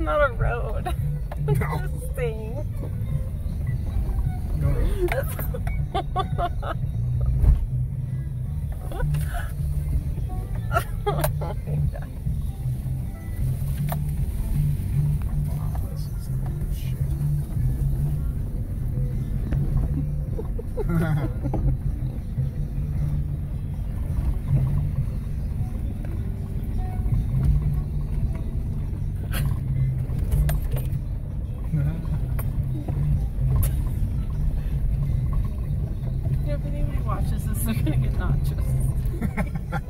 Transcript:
not a road. No. Just saying. No. oh my god. Wow, this is watches this, they're gonna get nachos.